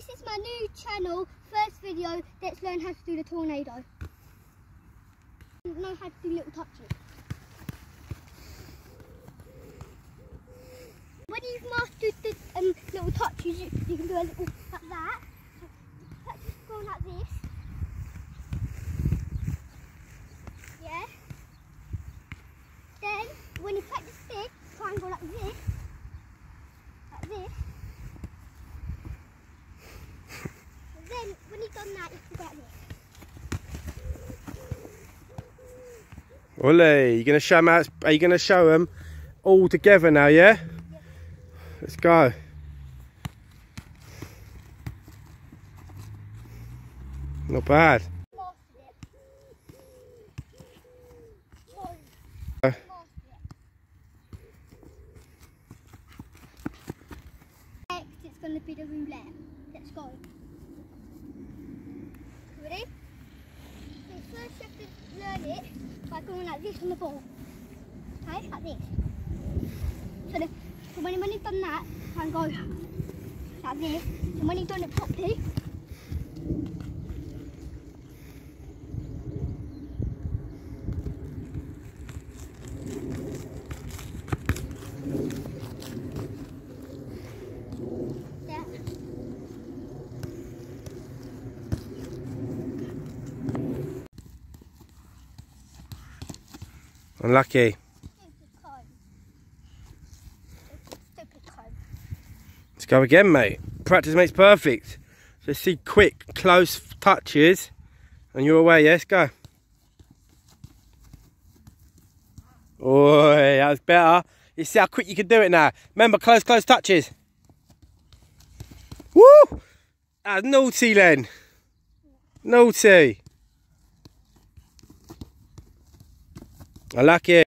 This is my new channel, first video, let's learn how to do the tornado. Know how to do little touches. When you've mastered the um, little touches, you, you can do a little like that. Touches going like this. Yeah. Then, when you practice this, try and go like this. Like this. then when you've done that, you can go like this. Ollie, you gonna show 'em how it's- Are you gonna show them all together now? Yeah. Let's go. Not bad. It's to be the roulette. Let's go. Ready? So first you have learn it by going like this on the ball. Okay, like this. So, the, so when, when you've done that, and go like this. And when you've done it properly, yeah. Unlucky. Let's go again, mate. Practice makes perfect. Let's see quick, close touches, and you're away. Yes, go. Oh, that was better. You see how quick you can do it now. Remember, close, close touches. Woo! That's naughty, Len. Naughty. I like it.